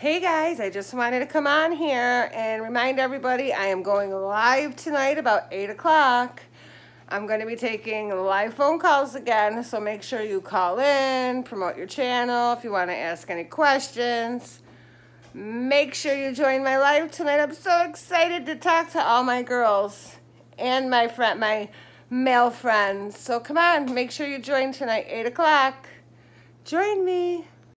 Hey guys, I just wanted to come on here and remind everybody I am going live tonight about 8 o'clock. I'm going to be taking live phone calls again, so make sure you call in, promote your channel if you want to ask any questions. Make sure you join my live tonight. I'm so excited to talk to all my girls and my friend, my male friends. So come on, make sure you join tonight, 8 o'clock. Join me.